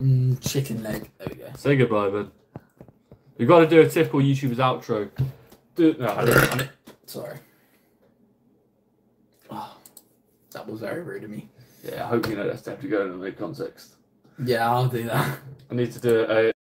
Mm, chicken leg. There we go. Say goodbye, bud. You've got to do a typical YouTuber's outro. Do no, I didn't. I didn't. Sorry. Oh, that was very rude of me. Yeah, I hope you know that's to go in the mid context. Yeah, I'll do that. I need to do a